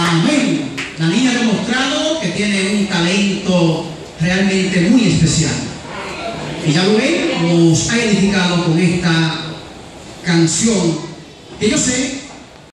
Amén. La niña ha demostrado que tiene un talento realmente muy especial. Y ya lo ven, nos ha edificado con esta canción que yo sé